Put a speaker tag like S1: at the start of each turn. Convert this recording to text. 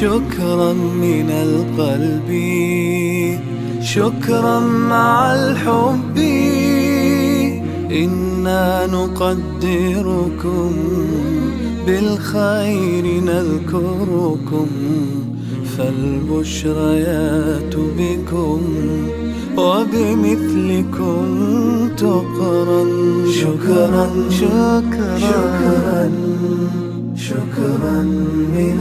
S1: شكرا من القلب شكرا مع الحب. إنا نقدركم بالخير نذكركم فالبشريات بكم وبمثلكم تقرا. شكرا شكرا شكرا, شكرا من